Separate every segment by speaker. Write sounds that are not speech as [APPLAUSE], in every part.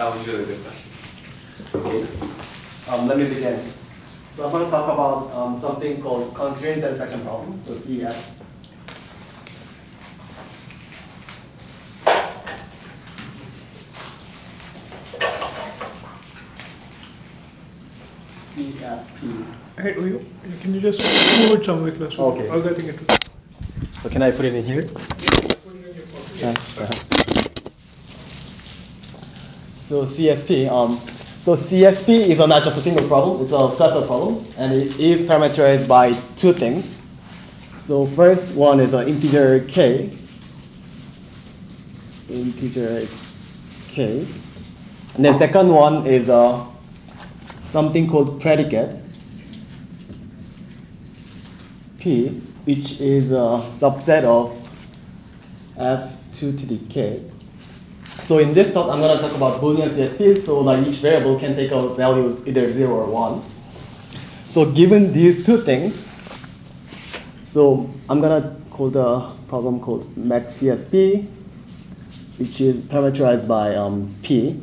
Speaker 1: That was really good question.
Speaker 2: Okay. Um, let me begin. So I'm going to talk about um, something called constraint satisfaction problem, so CS. CSP.
Speaker 3: Hey, will you, can you just move it somewhere closer?
Speaker 2: Okay.
Speaker 3: I was getting it.
Speaker 2: So can I put it in here? Yeah, uh-huh. So CSP, um, so CSP is not just a single problem, it's a class of problems, and it is parameterized by two things. So first one is an integer k, integer k, and the second one is a something called predicate p, which is a subset of f2 to the k. So in this talk, I'm going to talk about Boolean CSP, so like each variable can take a value either 0 or 1. So given these two things, so I'm going to call the problem called max CSP, which is parameterized by um, p.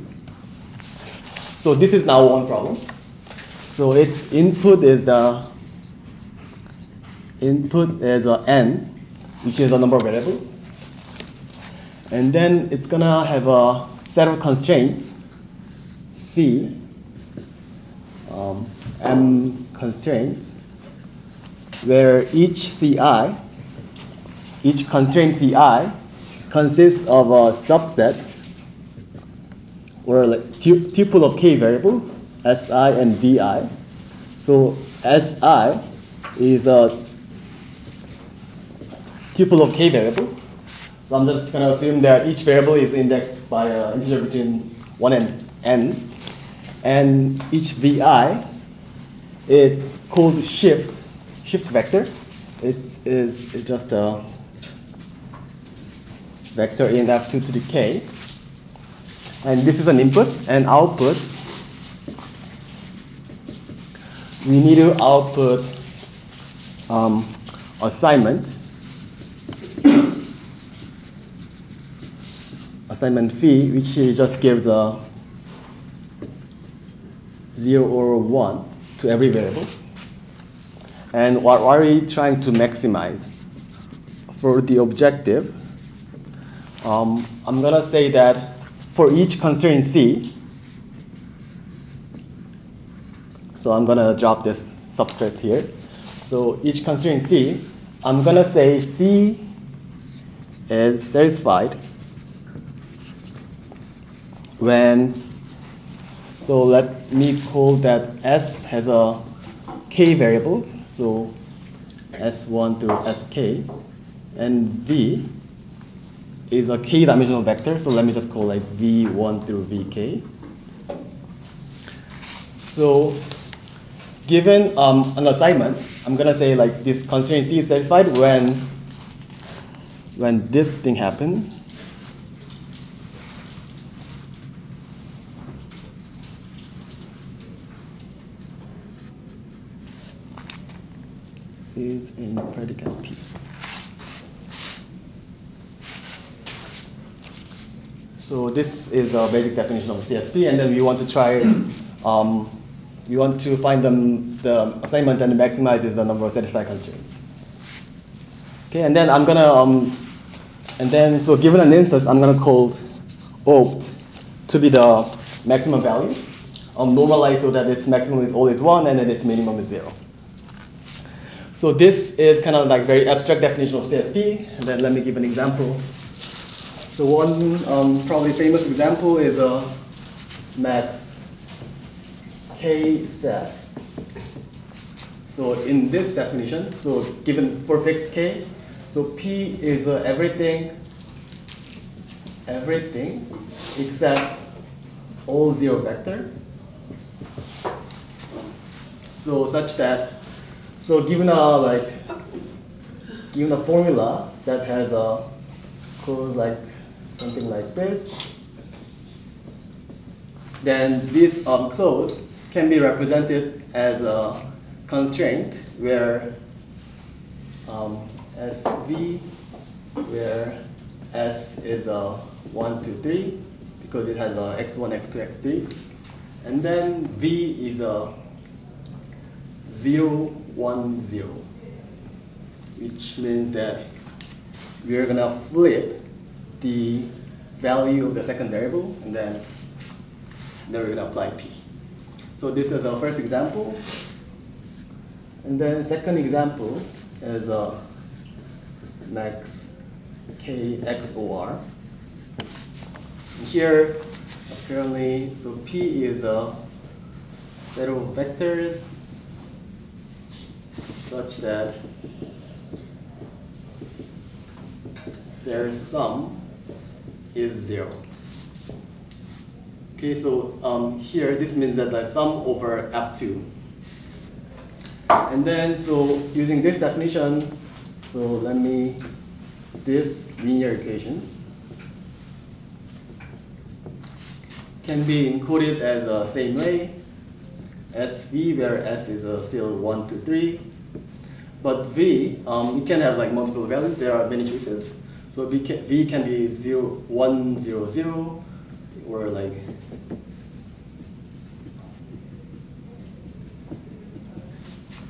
Speaker 2: So this is now one problem. So its input is the input is a n, which is a number of variables. And then it's gonna have a set of constraints, C, um, M constraints, where each CI, each constraint CI consists of a subset or like tuple of k variables, Si and Vi. So Si is a tuple of k variables. So I'm just going to assume that each variable is indexed by an integer between 1 and n. And each vi, it's called shift, shift vector. It is it's just a vector in f2 to the k. And this is an input and output. We need to output um, assignment assignment fee, which just gives a 0 or 1 to every variable. And what are we trying to maximize? For the objective, um, I'm going to say that for each constraint C, so I'm going to drop this subscript here. So each constraint C, I'm going to say C is satisfied when, so let me call that S has a k variables, so S1 to Sk, and V is a k dimensional vector, so let me just call like V1 through Vk. So given um, an assignment, I'm gonna say like this constraint C is satisfied when when this thing happens. is in predicate P. So this is the basic definition of CSP, and then we want to try, [CLEARS THROAT] um, we want to find them, the assignment and maximizes the number of satisfied constraints. Okay, and then I'm gonna, um, and then, so given an instance, I'm gonna call opt to be the maximum value, um, normalize so that its maximum is always one, and then its minimum is zero. So this is kind of like very abstract definition of CSP. And then let me give an example. So one um, probably famous example is a max k SAT. So in this definition, so given for fixed k, so p is uh, everything, everything except all zero vector. So such that so given a like given a formula that has a goes like something like this, then this um, clause can be represented as a constraint where um, SV, where S is a 1, 2, 3, because it has a x1, x2, x3. And then v is a 0, 1, 0, which means that we're gonna flip the value of the second variable and then, then we're gonna apply p. So this is our first example. And then second example is a max k xor. Here, apparently, so p is a set of vectors such that their sum is zero. Okay, so um, here this means that the sum over f2. And then, so using this definition, so let me, this linear equation can be encoded as a same way, SV, where S is uh, still 1, 2, 3. But V, um, can have like multiple values. There are many choices. So V can, v can be 0, 1, 0, 0, or like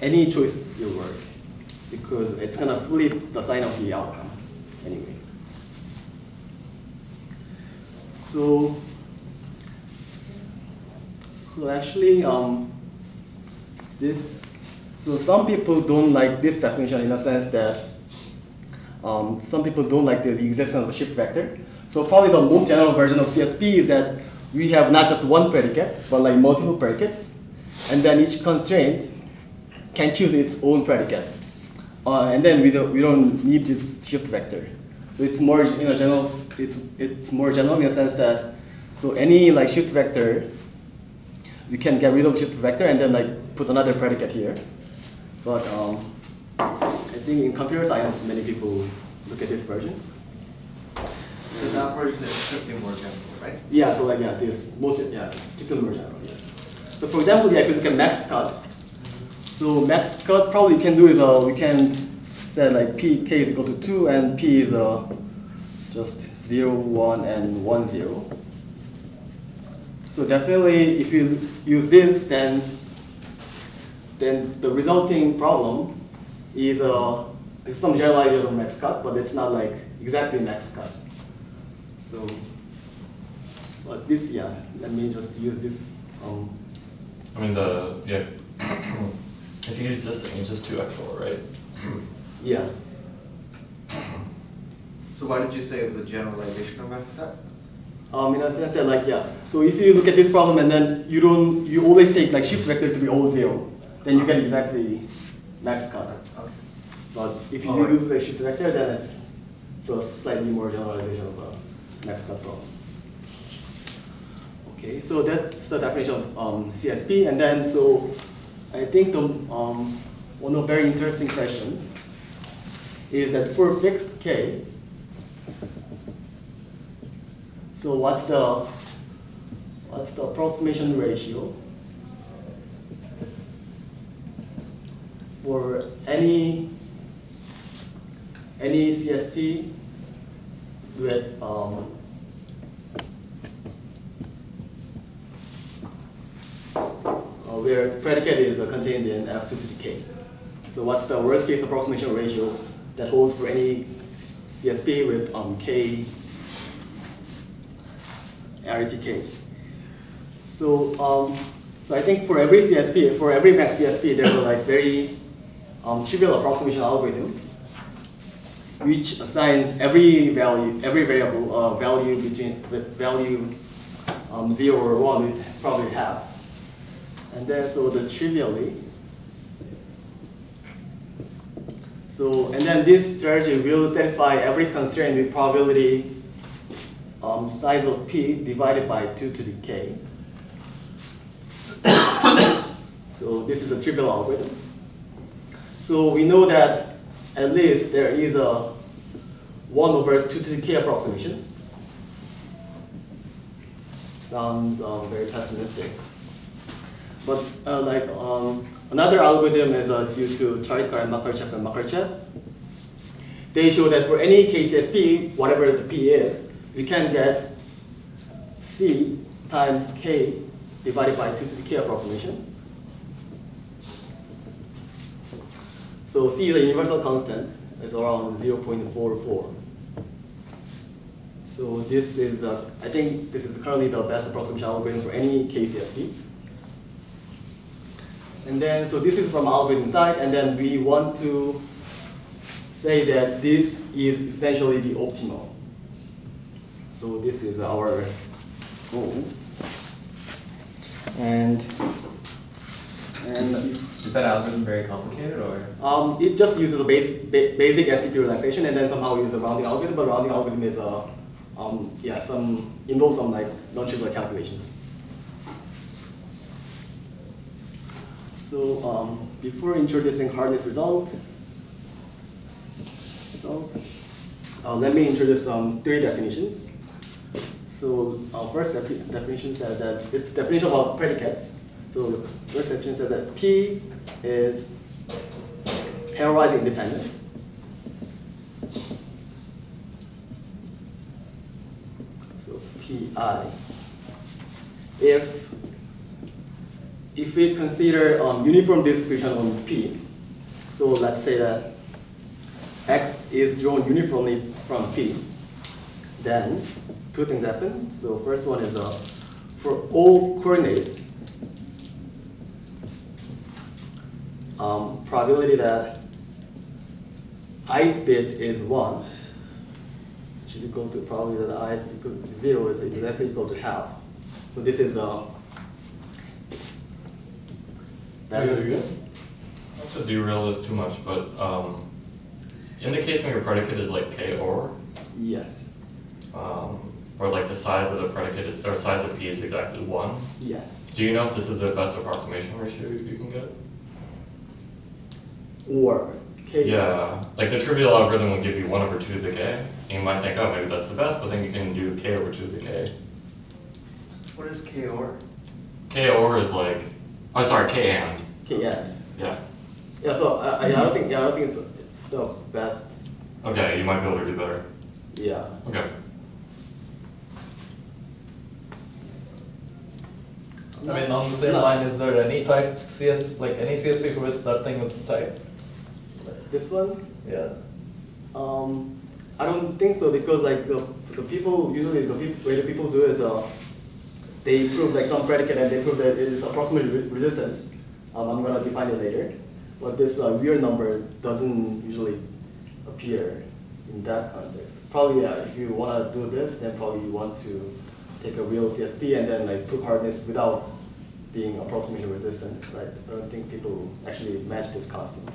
Speaker 2: any choice will work because it's gonna flip the sign of the outcome anyway. So, so actually, um, this, so some people don't like this definition in the sense that um, some people don't like the existence of a shift vector. So probably the most general version of CSP is that we have not just one predicate, but like multiple predicates, and then each constraint can choose its own predicate. Uh, and then we don't, we don't need this shift vector. So it's more, you know, general, it's, it's more general in the sense that, so any like shift vector, we can get rid of shift vector and then like put another predicate here. But um, think in computer science, many people look at this version.
Speaker 1: So that version is strictly more general, right?
Speaker 2: Yeah, so like, yeah, this, most, yeah, strictly more general, yes. So for example, yeah, if you look at max cut, so max cut probably we can do is uh, we can say like p k is equal to 2 and p is uh, just 0, 1, and 1, 0. So definitely if you use this, then, then the resulting problem is, uh, is some generalization of max cut, but it's not like exactly max cut. So, but this, yeah, let me just use this. Um,
Speaker 4: I mean, the, yeah, if you use this thing, it's just two XOR, right?
Speaker 2: yeah.
Speaker 1: So why did you say it was a generalization of max cut?
Speaker 2: Um, in a sense that like, yeah, so if you look at this problem and then you don't, you always take like shift vector to be all zero, then you get exactly max cut.
Speaker 1: Okay.
Speaker 2: But if you use the shift vector, then it's, it's a slightly more generalization of a max cut problem. Okay, so that's the definition of um, CSP, and then so I think the um, one of very interesting question is that for fixed k, so what's the what's the approximation ratio for any any CSP with um, uh, where predicate is uh, contained in F2 to. So what's the worst case approximation ratio that holds for any CSP with um, K arity K? So um, so I think for every CSP, for every max CSP, there's a like very um, trivial approximation algorithm which assigns every value, every variable uh, value between value um, zero or one, we probably have. And then so the trivially. So and then this strategy will satisfy every constraint with probability um, size of p divided by two to the k. [COUGHS] so this is a trivial algorithm. So we know that at least there is a 1 over 2 to the k approximation. Sounds um, very pessimistic. But uh, like um, another algorithm is uh, due to Charikar and Makarychev and Makarychev. They show that for any KCSP, whatever the p is, we can get C times K divided by 2 to the K approximation. So C is a universal constant. It's around 0.44. So this is, uh, I think this is currently the best approximation algorithm for any KCSP. And then, so this is from algorithm side, and then we want to say that this is essentially the optimal. So this is our goal. And, and
Speaker 1: Is that algorithm very complicated or?
Speaker 2: um, it just uses a basic, ba- basic SDP relaxation and then somehow uses a rounding algorithm, but rounding algorithm is a, um, yeah, some, involves some like non-trivial calculations. So um, before introducing hardness result, result, uh, let me introduce um, three definitions. So our first defi- definition says that it's definition about predicates. So first definition says that P is pairwise independent. So Pi. If if we consider um, uniform distribution on P, so let's say that X is drawn uniformly from P, then two things happen. So first one is uh, for all coordinate, um, probability that ith bit is one, which is equal to probability that i is equal to zero is exactly equal to half. So this is uh, various
Speaker 4: Not to derail this too much, but um, in the case when your predicate is like K or,
Speaker 2: Yes.
Speaker 4: um, or like the size of the predicate is, or size of P is exactly one,
Speaker 2: Yes.
Speaker 4: do you know if this is the best approximation ratio you can get?
Speaker 2: Or k.
Speaker 4: Yeah, like the trivial algorithm will give you one over two to the k. And you might think, oh, maybe that's the best, but then you can do k over two to the k.
Speaker 1: What is K or?
Speaker 4: K or is like, oh, sorry, k and.
Speaker 2: K yeah.
Speaker 4: Yeah.
Speaker 2: Yeah. So I, I I don't think yeah I don't think it's it's the best.
Speaker 4: Okay, you might be able to do better.
Speaker 2: Yeah.
Speaker 4: Okay.
Speaker 5: I mean, on the same line, is there any type CS, like any CSP for which that thing is typed?
Speaker 2: This one.
Speaker 5: Yeah.
Speaker 2: Um, I don't think so because like the, the people usually the people, way the people do is uh, they prove like some predicate and they prove that it is approximation re- resistant. Um, I'm gonna define it later, but this uh, real number doesn't usually appear in that context. Probably yeah, if you wanna do this, then probably you want to take a real CSP and then like prove hardness without being approximation resistant, right? I don't think people actually match this constant.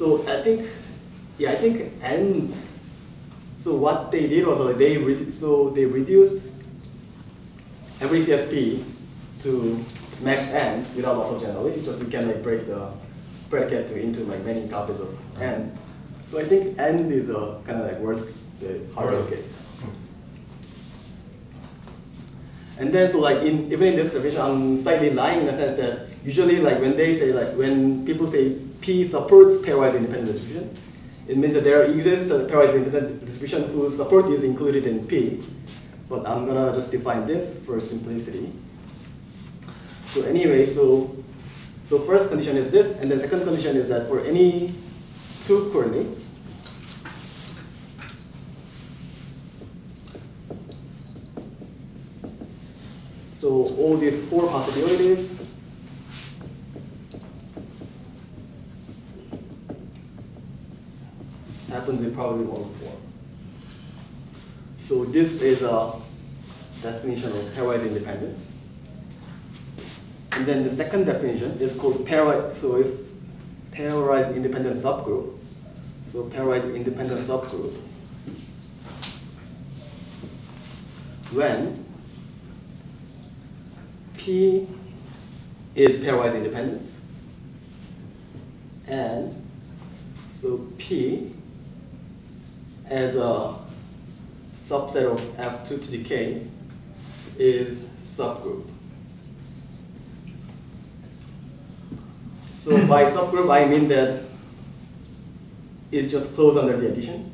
Speaker 2: So I think, yeah, I think and so what they did was like they so they reduced every CSP to max n without loss of generality because you can like break the predicate to into like many copies of n. So I think n is a kind of like worst, the hardest case. And then so like in even in this definition, I'm slightly lying in the sense that usually like when they say like when people say P supports pairwise independent distribution, it means that there exists a pairwise independent distribution whose support is included in P. But I'm gonna just define this for simplicity. So anyway, so so first condition is this, and the second condition is that for any two coordinates, So all these four possibilities. Happens probably one form. So this is a definition of pairwise independence. And then the second definition is called pairwise. So if pairwise independent subgroup. So pairwise independent subgroup. When P is pairwise independent. And so P as a subset of F2 to the K is subgroup. So by subgroup, I mean that it's just closed under the addition.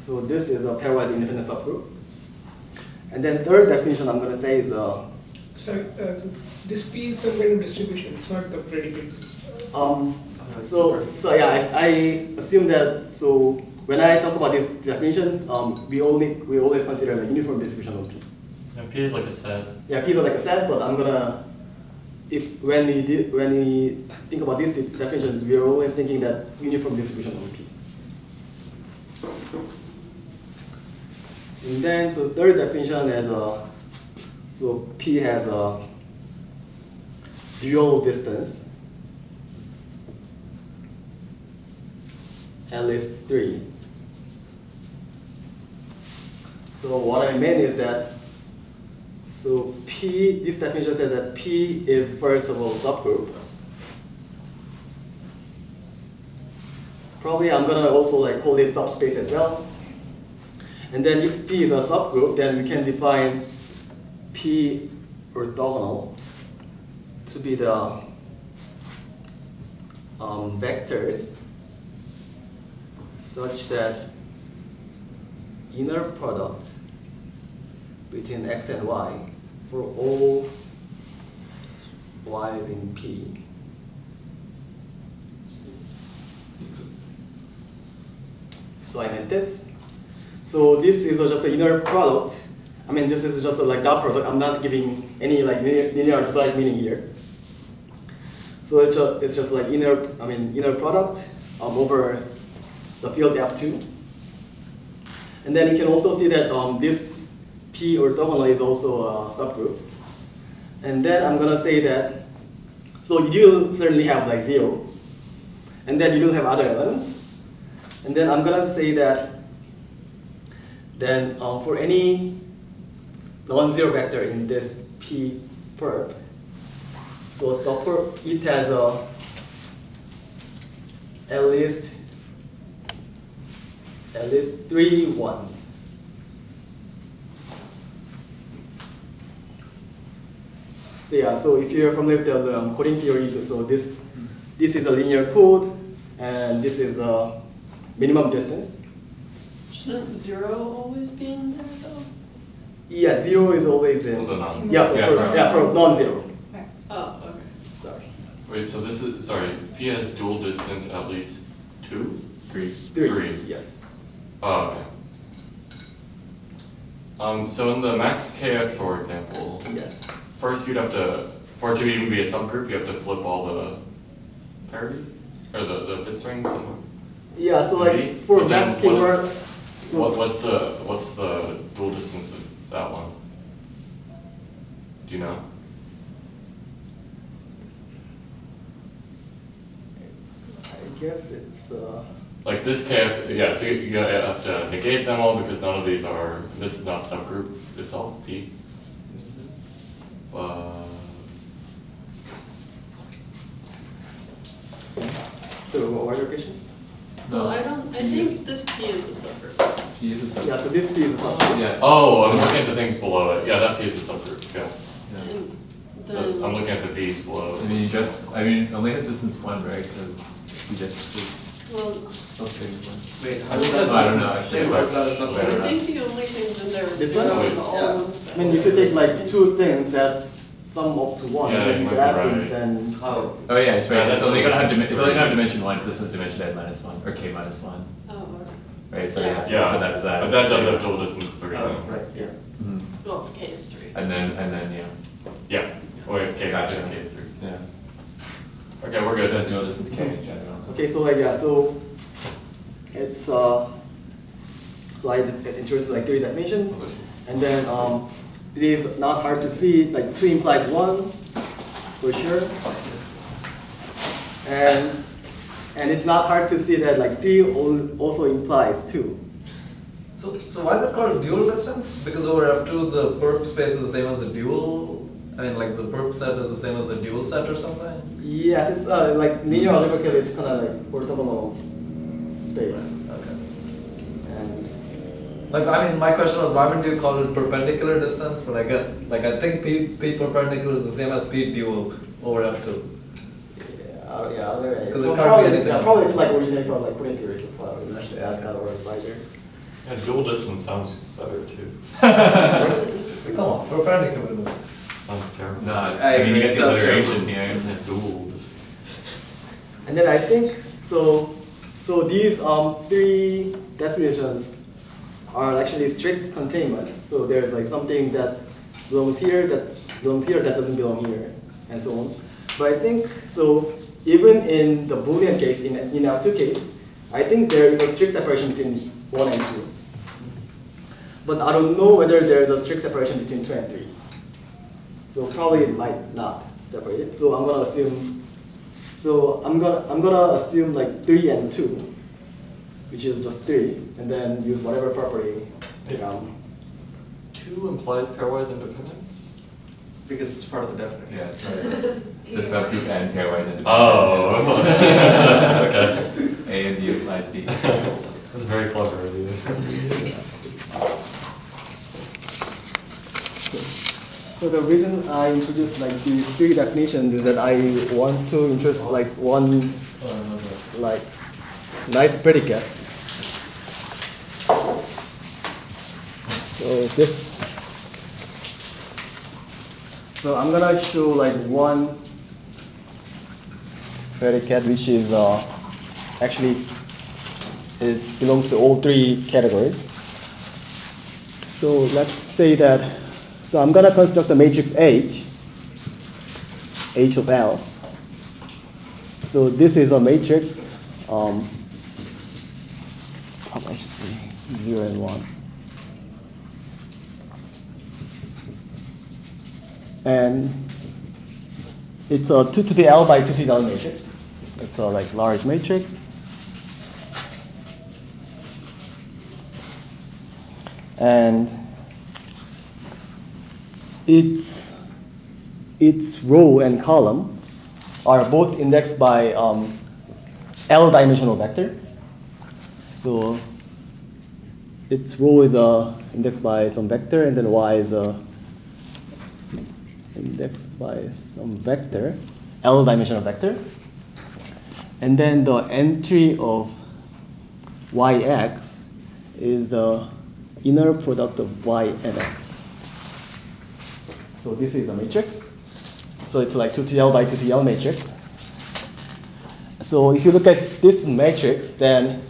Speaker 2: So this is a pairwise independent subgroup. And then third definition I'm gonna say is uh,
Speaker 3: Sorry, uh, this P is some kind of distribution, it's not the predicate.
Speaker 2: um, so so yeah I, I assume that so when I talk about these definitions um, we only we always consider the uniform distribution of P.
Speaker 4: And P is like a set.
Speaker 2: Yeah, P is like a set, but I'm gonna if when we did when we think about these definitions we are always thinking that uniform distribution of P. And then, so third definition is a, so P has a dual distance, at least three. So what I mean is that, so P, this definition says that P is first of all subgroup. Probably I'm gonna also like call it subspace as well. And then if P is a subgroup, then we can define P orthogonal to be the um, vectors such that inner product between x and y for all y's in P So I meant this. So this is just an inner product. I mean, this is just a, like dot product. I'm not giving any like linear, algebraic meaning here. So it's, a, it's just like inner, I mean, inner product um, over the field F2. And then you can also see that um, this P orthogonal is also a subgroup. And then I'm gonna say that, so you certainly have like zero. And then you will have other elements. And then I'm gonna say that then um, for any non-zero vector in this P perp, so support it has a at least at least three ones. So yeah, so if you're familiar with the um, coding theory, so this this is a linear code, and this is a minimum distance.
Speaker 6: Shouldn't zero always be in there though?
Speaker 2: Yeah, zero is always in.
Speaker 4: Well, the non-
Speaker 2: Yeah, so
Speaker 4: Yeah,
Speaker 2: for,
Speaker 4: for-
Speaker 2: yeah, for non-zero.
Speaker 6: Oh, okay.
Speaker 2: Sorry.
Speaker 4: Wait, so this is, sorry, P has dual distance at least two? Three.
Speaker 2: Three.
Speaker 4: Three.
Speaker 2: Yes.
Speaker 4: Oh, okay. Um, so in the max KXOR example,
Speaker 2: Yes.
Speaker 4: first you'd have to, for it to even be a subgroup, you have to flip all the parity? Or the, the bit strings and,
Speaker 2: Yeah. So
Speaker 4: Maybe.
Speaker 2: like for
Speaker 4: But then
Speaker 2: max
Speaker 4: what-
Speaker 2: So
Speaker 4: what, what's the, what's the dual distance of that one? Do you know?
Speaker 2: I guess it's uh.
Speaker 4: Like this KF, yeah, so you, you have to negate them all because none of these are, this is not subgroup itself, P. Uh,
Speaker 2: So what was your question?
Speaker 6: Well, I don't, I think this P is a subgroup.
Speaker 7: P is a subgroup. Yeah.
Speaker 2: So this P is a subgroup.
Speaker 7: Yeah.
Speaker 4: oh, I'm looking at the things below it, yeah, that P is a subgroup, yeah.
Speaker 7: yeah.
Speaker 4: The- I'm looking at the V's below.
Speaker 7: I mean, just, I mean, it only has distance one, right? Because you just,
Speaker 6: Well,
Speaker 7: something one.
Speaker 1: Wait,
Speaker 4: I
Speaker 1: how is
Speaker 4: think
Speaker 1: that?
Speaker 4: that's-
Speaker 7: I don't know, actually.
Speaker 1: two? How's that a
Speaker 4: I don't
Speaker 6: I
Speaker 1: subgroup?
Speaker 6: think the only things in there is
Speaker 2: This
Speaker 6: zero
Speaker 2: one?
Speaker 6: and all
Speaker 1: Yeah.
Speaker 6: ones.
Speaker 2: I mean, if you take like two things that sum up to one,
Speaker 4: Yeah,
Speaker 2: then
Speaker 4: you
Speaker 2: if
Speaker 4: might
Speaker 2: you
Speaker 4: be
Speaker 2: add
Speaker 4: right.
Speaker 2: then
Speaker 1: Oh,
Speaker 7: Oh, yeah, it's
Speaker 4: Yeah,
Speaker 7: right.
Speaker 4: that's
Speaker 7: It's only gonna have,
Speaker 4: distance
Speaker 7: dim- it's only gonna have
Speaker 4: three.
Speaker 7: dimension one, 'cause this has dimension n minus one, or k minus one,
Speaker 6: Oh, okay.
Speaker 7: right? So
Speaker 6: Yeah.
Speaker 7: yeah, so
Speaker 4: Yeah,
Speaker 7: so that's that.
Speaker 4: but that does have dual distance three.
Speaker 1: oh, right, yeah.
Speaker 7: Mhm.
Speaker 6: Well, K is three.
Speaker 7: And then, and then, yeah,
Speaker 4: Yeah, or if K,
Speaker 7: Gotcha.
Speaker 4: K is three.
Speaker 7: yeah.
Speaker 4: Okay, we're
Speaker 7: It has
Speaker 4: good.
Speaker 7: dual distance k in general.
Speaker 2: Okay, so like yeah, so it's uh, so I introduced like three definitions, and then um, it is not hard to see like two implies one, for sure, and and it's not hard to see that like three also implies two.
Speaker 5: So, so why is it called dual distance? Because over F2 the perp space is the same as the dual, I mean like the perp set is the same as the dual set or something?
Speaker 2: Yes, it's uh, like linear algebraically, it's kind of like orthogonal space,
Speaker 5: Okay.
Speaker 2: and
Speaker 5: Like, I mean, my question was why wouldn't you call it perpendicular distance? But I guess, like, I think P, P perpendicular is the same as P dual over F2.
Speaker 2: Yeah, uh, yeah, other way.
Speaker 5: Because it can't be
Speaker 2: probably,
Speaker 5: anything
Speaker 2: yeah,
Speaker 5: else.
Speaker 2: probably it's like originating from like coding theory, so probably we should ask another advisor.
Speaker 4: Yeah, dual distance sounds better too. [LAUGHS]
Speaker 5: Come on, perpendicular this.
Speaker 4: Sounds terrible.
Speaker 7: No, it's,
Speaker 5: I
Speaker 7: I mean, you get the
Speaker 5: sounds
Speaker 7: alliteration here.
Speaker 4: Yeah, dual.
Speaker 2: And then I think so. So these um, three definitions are actually strict containment. So there's like something that belongs here that belongs here that doesn't belong here, and so on. But I think so. Even in the Boolean case, in in F2 case, I think there is a strict separation between one and two. But I don't know whether there is a strict separation between two and three. So probably it might not separate it. So I'm gonna assume so I'm gonna I'm gonna assume like three and two, which is just three, and then use whatever property. Um,
Speaker 4: Two implies pairwise independence?
Speaker 1: Because it's part of the definition.
Speaker 7: Yeah, it's right. It's it's a subgroup and pairwise independence.
Speaker 4: Oh, [LAUGHS] [LAUGHS] okay.
Speaker 7: A and B applies B. [LAUGHS]
Speaker 4: That's very clever of you.
Speaker 2: So the reason I introduced like these three definitions is that I want to introduce like one like nice predicate. So this. So I'm gonna show like one predicate which is uh, actually is belongs to all three categories. So let's say that. So I'm gonna construct a matrix H, H of L. So this is a matrix. Um, I should say zero and one. And it's a two to the L by two to the L matrix. It's a like large matrix. And its its row and column are both indexed by um, L dimensional vector. So its row is uh, indexed by some vector, and then y is uh, indexed by some vector, L dimensional vector. And then the entry of yx is the inner product of y and x. So this is a matrix. So it's like 2TL by 2TL matrix. So if you look at this matrix, then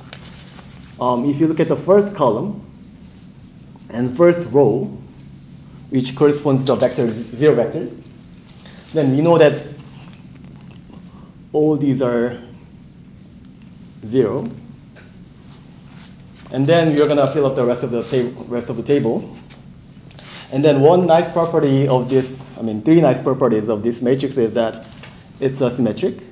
Speaker 2: um, if you look at the first column and first row, which corresponds to the vectors, zero vectors, then we know that all these are zero. And then you're gonna fill up the rest of the rest of the table. And then one nice property of this, I mean, three nice properties of this matrix is that it's asymmetric.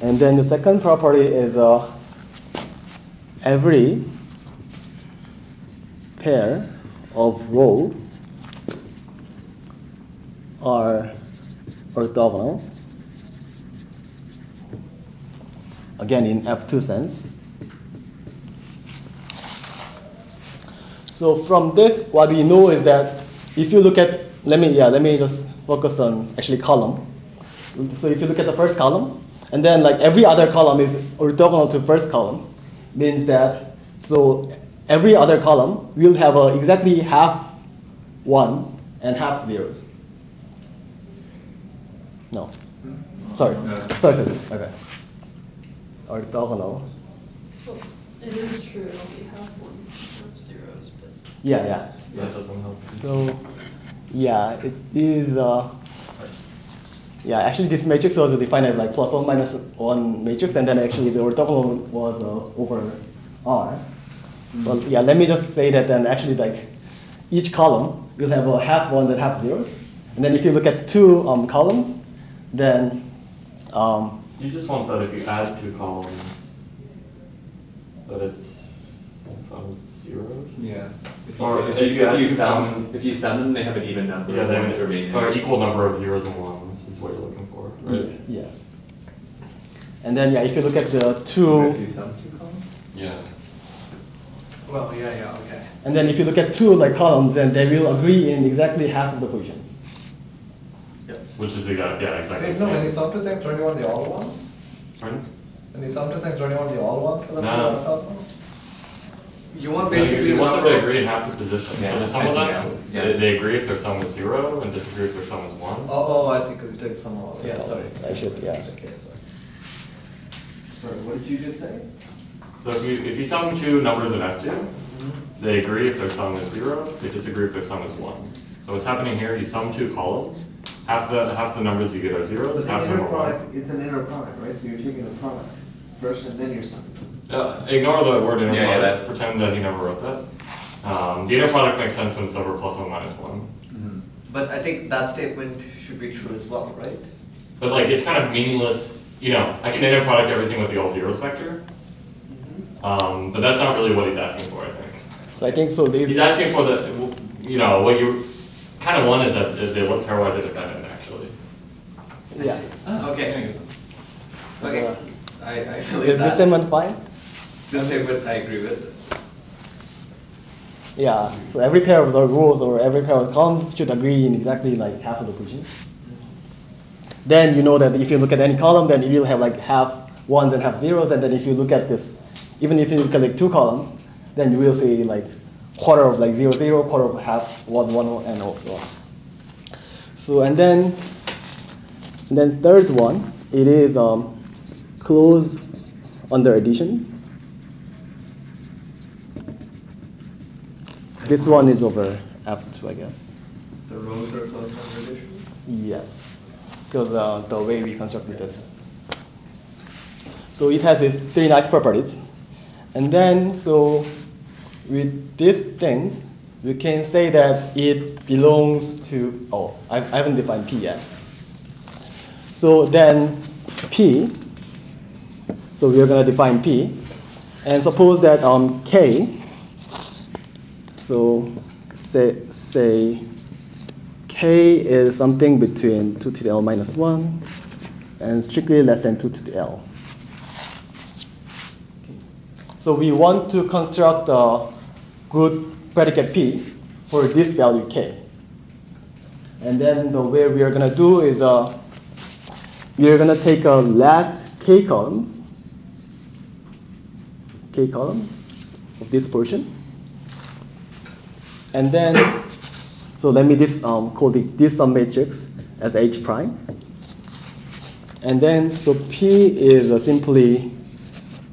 Speaker 2: And then the second property is uh, every pair of row are orthogonal. Again, in F2 sense. So from this, what we know is that if you look at, let me, yeah, let me just focus on actually column. So if you look at the first column, and then like every other column is orthogonal to first column, means that, so every other column will have a exactly half ones and half zeros. No. Sorry.
Speaker 7: No.
Speaker 2: Sorry, sorry. Okay. Orthogonal.
Speaker 6: Well, it is true, it only have one of zeros, but.
Speaker 2: Yeah, yeah.
Speaker 4: That doesn't help.
Speaker 2: So, yeah, it is. Uh, yeah, actually, this matrix was defined as like plus one minus one matrix, and then actually the orthogonal was uh, over R. Well, yeah, let me just say that then actually like each column will have a half ones and half zeros, and then if you look at two um, columns, then um,
Speaker 4: You just want that if you add two columns, that it's some zeros?
Speaker 7: Yeah. If you,
Speaker 4: Or
Speaker 7: if
Speaker 4: if
Speaker 7: you,
Speaker 4: you add
Speaker 7: if you sum, if you sum them, they have an even number
Speaker 4: Yeah,
Speaker 7: of ones
Speaker 4: then,
Speaker 7: remaining.
Speaker 4: or equal number of zeros and ones is what you're looking for, right?
Speaker 2: yes. And then yeah, if you look at the two.
Speaker 7: If you sum two columns?
Speaker 4: Yeah.
Speaker 1: Well, yeah, yeah, okay.
Speaker 2: And then if you look at two like columns, then they will agree in exactly half of the positions.
Speaker 4: Which is, the- yeah, exactly
Speaker 5: Wait,
Speaker 4: the
Speaker 5: no, when you
Speaker 4: same.
Speaker 5: sum two things, don't you want the all one?
Speaker 4: Pardon?
Speaker 5: When When you sum two things, don't you want the all one for the
Speaker 4: No.
Speaker 5: pair on top one?
Speaker 1: You want
Speaker 4: No, you-
Speaker 1: basically
Speaker 4: You want them to agree in half the position,
Speaker 7: Yeah,
Speaker 4: so the sum of them,
Speaker 7: yeah.
Speaker 4: they, they agree if their sum is zero and disagree if their sum is one.
Speaker 5: Oh, oh, I see, because you take the sum of, all.
Speaker 2: Yeah,
Speaker 5: sorry.
Speaker 2: I should, yeah.
Speaker 5: Okay, sorry.
Speaker 1: Sorry, what did you just say?
Speaker 4: So if you, if you sum two numbers in F two, mm-hmm. they agree if their sum is zero, they disagree if their sum is one. So what's happening here, you sum two columns, half the, half the numbers you get are zeros,
Speaker 1: But
Speaker 4: half
Speaker 1: the
Speaker 4: of them
Speaker 1: inner
Speaker 4: are one.
Speaker 1: product, it's an inner product, right? So you're taking the product first and then you're summing.
Speaker 4: Uh, ignore the word inner
Speaker 7: Yeah, yeah,
Speaker 4: product,
Speaker 7: that's-
Speaker 4: pretend that he never wrote that. Um, the inner product makes sense when it's over plus one minus one.
Speaker 1: But I think that statement should be true as well, right?
Speaker 4: But like, it's kind of meaningless, you know, I can inner product everything with the all zeros vector. Um, but that's not really what he's asking for, I think.
Speaker 2: So I think so. This
Speaker 4: He's asking for the, you know, what you kind of want is that they they look pairwise independent, actually.
Speaker 2: yeah.
Speaker 1: Okay. Okay,
Speaker 2: So,
Speaker 1: I, I believe
Speaker 2: Is this
Speaker 1: that.
Speaker 2: statement
Speaker 1: This statement I agree with.
Speaker 2: Yeah. So every pair of the rows or every pair of columns should agree in exactly like half of the positions. Then you know that if you look at any column, then it will have like half ones and half zeros. And then if you look at this, even if you look at like two columns, then you will see like quarter of like zero zero, quarter of half one one, and so on. So and then, and then third one, it is um, close under addition. This one is over F2, I guess.
Speaker 1: The rows are closed on addition.
Speaker 2: Yes, because uh, the way we constructed this. So it has its three nice properties. And then, so with these things, we can say that it belongs to, oh, I, I haven't defined P yet. So then P, so we're going to define P. And suppose that um, K, so say, say k is something between 2 to the l minus 1 and strictly less than 2 to the l. So we want to construct a good predicate p for this value k. And then the way we are going to do is uh, we are going to take a last k columns, k columns of this portion. And then so let me this um, call the, this submatrix as H prime. And then, so P is uh, simply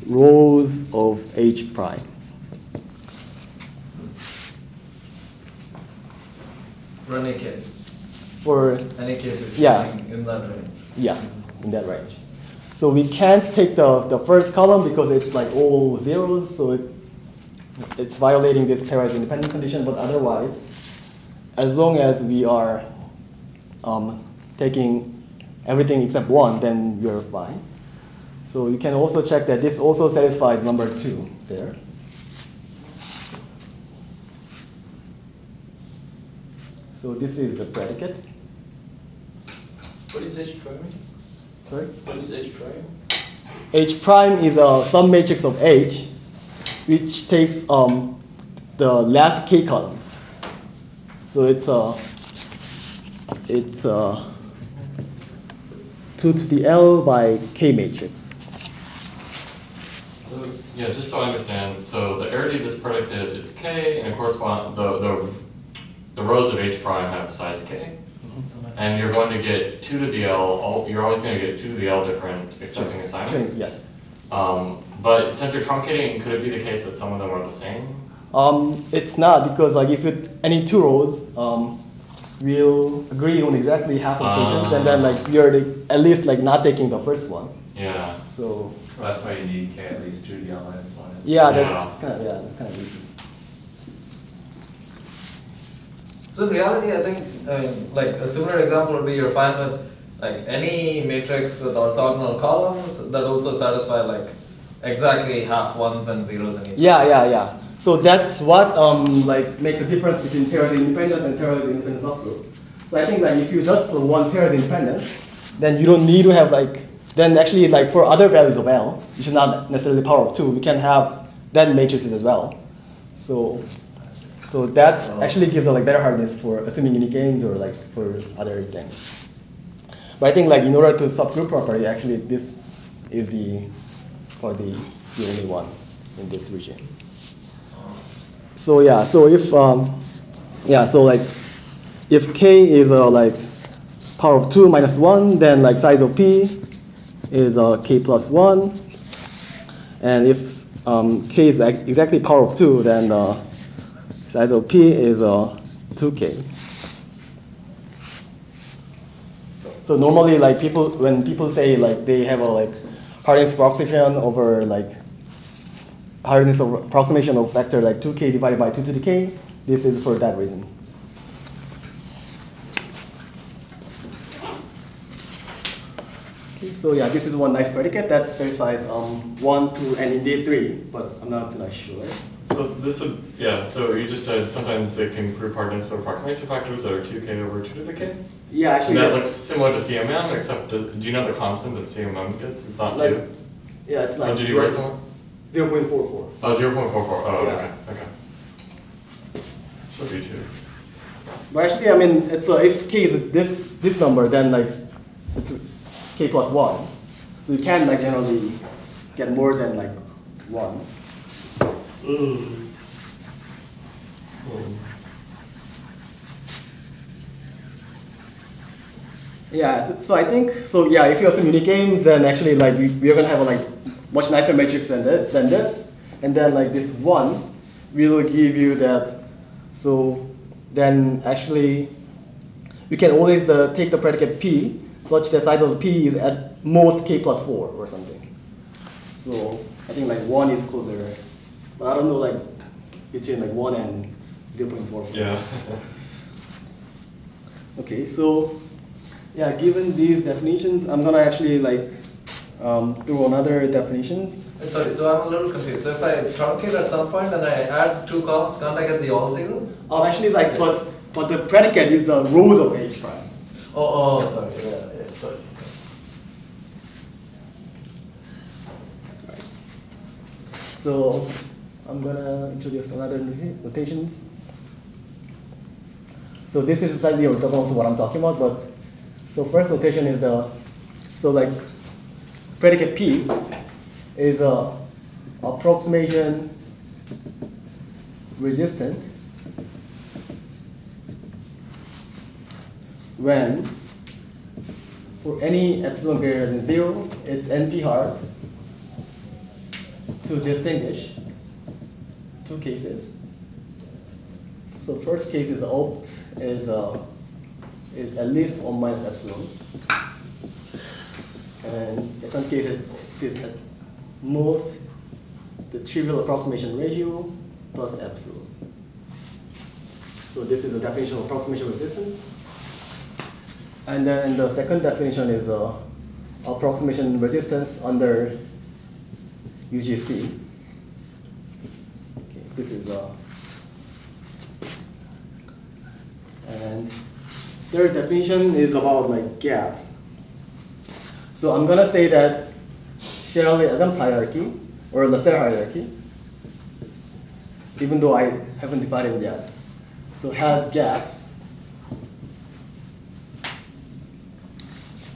Speaker 2: rows of H prime.
Speaker 5: For any k,
Speaker 2: For,
Speaker 5: k
Speaker 2: Yeah.
Speaker 5: in that range.
Speaker 2: yeah, in that range. So we can't take the, the first column because it's like all zeros, so it, it's violating this pairwise independent condition, but otherwise, as long as we are um, taking everything except one, then you're fine. So you can also check that this also satisfies number two there. So this is the predicate.
Speaker 8: What is H prime?
Speaker 2: Sorry?
Speaker 8: What is H prime?
Speaker 2: H prime is a submatrix of H, which takes um, the last k columns. So it's a it's a two to the L by k matrix.
Speaker 4: So, yeah, just so I understand, so the arity of this predicate is k, and it correspond, the, the, the rows of h prime have size k. Mm-hmm. And you're going to get two to the L, all, you're always gonna get two to the L different accepting assignments.
Speaker 2: Yes.
Speaker 4: Um, but since you're truncating, could it be the case that some of them are the same?
Speaker 2: Um, it's not because like if it any two rows, um, we'll agree on exactly half of the positions, and then like you're the, at least like not taking the first one.
Speaker 4: Yeah,
Speaker 2: So
Speaker 7: Well, that's why you need k at least two to the l minus one. is-
Speaker 2: yeah,
Speaker 4: Yeah.
Speaker 2: that's kind of yeah, that's kind of easy.
Speaker 5: So in reality, I think, I mean, like a similar example would be you're fine with like any matrix with orthogonal columns that also satisfy like exactly half ones and zeros in each.
Speaker 2: Yeah, yeah, yeah. So that's what um, like makes a difference between pairs independence and pairs independence subgroup. So I think like if you just for one pairs independence, then you don't need to have like then actually like for other values of L, you should not necessarily power of two. We can have that matrices as well. So so that actually gives a like better hardness for assuming unique games or like for other things. But I think like in order to subgroup properly, actually this is the for the, the only one in this region. So yeah, so if um, yeah, so like if k is uh, like power of two minus one, then like size of p is uh, k plus one, and if um, k is ex- exactly power of two, then uh, size of p is uh, two k. So normally, like people, when people say like they have a like hardness approximation over like hardness of approximation of vector like 2k divided by 2 to the k, this is for that reason. Okay, so yeah, this is one nice predicate that satisfies um, 1, 2, and indeed 3, but I'm not like sure.
Speaker 4: So this would, yeah, so you just said sometimes it can prove hardness of approximation factors that are two K over two to the K?
Speaker 2: Yeah, actually,
Speaker 4: And that
Speaker 2: yeah,
Speaker 4: looks similar to CMM, except does, do you know the constant that CMM gets? It's not
Speaker 2: Like,
Speaker 4: two?
Speaker 2: yeah it's like
Speaker 4: Oh, did you write somewhere?
Speaker 2: 0.44.
Speaker 4: Oh, zero point four four. Oh,
Speaker 2: Yeah.
Speaker 4: okay, okay. Should be two.
Speaker 2: But actually, I mean, it's uh, if k is this this number, then like it's k plus one. So you can like generally get more than like one. Yeah. So I think so. Yeah. If you assume unique games, then actually like we, we're gonna have a like much nicer matrix than that, than this, and then like this one will give you that. So then actually we can always uh, take the predicate p such that size of p is at most k plus 4 or something. So I think like 1 is closer, but I don't know like between like 1 and zero point four.
Speaker 4: Yeah. [LAUGHS]
Speaker 2: Okay, so yeah, given these definitions, I'm gonna actually like um, do another definitions.
Speaker 5: Sorry, so I'm a little confused. So if I truncate at some point and I add two columns, can't I get the all zeros?
Speaker 2: Um, actually, it's like but but the predicate is the rows of h prime.
Speaker 5: Oh, oh, sorry, yeah, yeah, sorry.
Speaker 2: So I'm gonna introduce another nota- notations. So this is slightly orthogonal to what I'm talking about, but so first notation is the so like predicate p is a approximation resistant when for any epsilon greater than zero, it's NP hard to distinguish two cases. So first case is opt is uh, is at least one minus epsilon, and second case is is at most the trivial approximation ratio plus epsilon. So this is the definition of approximation resistance. And then the second definition is uh, approximation resistance under UGC. Okay, this is uh, and third definition is about like gaps. So I'm gonna say that Sherali-Adams hierarchy or Lasserre hierarchy, even though I haven't defined it yet, so has gaps.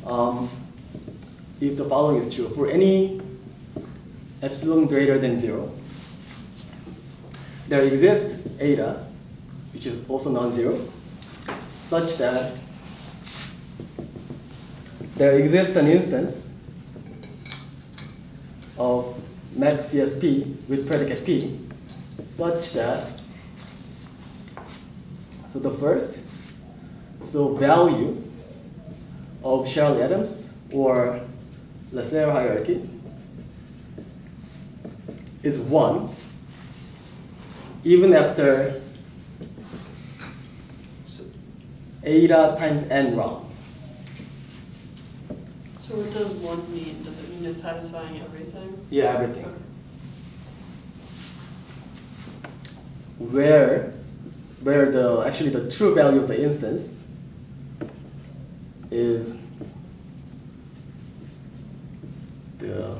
Speaker 2: Um, if the following is true, for any epsilon greater than zero, there exists eta, which is also non-zero, such that there exists an instance of max CSP with predicate P such that so the first so value of Sherali-Adams or Lasserre hierarchy is one even after eta times n rounds.
Speaker 6: So what does one mean? Does it mean it's satisfying everything?
Speaker 2: Yeah, everything. Where, where the actually the true value of the instance is the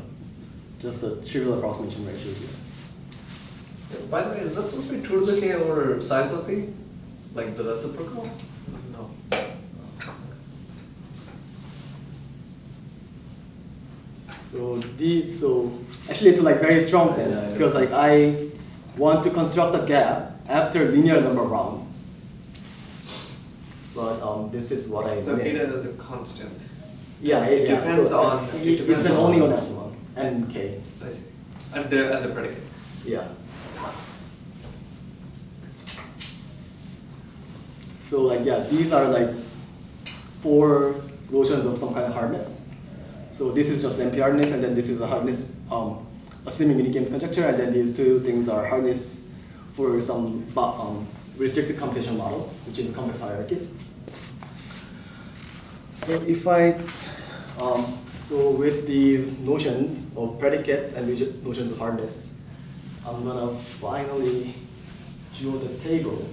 Speaker 2: just the trivial approximation ratio here.
Speaker 5: By the way, is that supposed to be true to the k over size of p? Like the reciprocal?
Speaker 2: So the so actually it's like very strong sense
Speaker 5: Yeah, I know.
Speaker 2: because like I want to construct a gap after linear number of rounds. But um, this is what I
Speaker 1: So
Speaker 2: made.
Speaker 1: beta is a constant.
Speaker 2: Yeah,
Speaker 1: It
Speaker 2: yeah.
Speaker 1: depends
Speaker 2: so,
Speaker 1: on-
Speaker 2: It,
Speaker 1: it
Speaker 2: it
Speaker 1: depends
Speaker 2: depends only
Speaker 1: on-
Speaker 2: on epsilon and k.
Speaker 1: I see. And the, and the predicate.
Speaker 2: Yeah. So like yeah, these are like four notions of some kind of hardness. So this is just NP hardness, and then this is a hardness um, assuming unique games conjecture, and then these two things are hardness for some um, restricted computation models, which is convex hierarchies. So if I, um, so with these notions of predicates and notions of hardness, I'm gonna finally draw the table.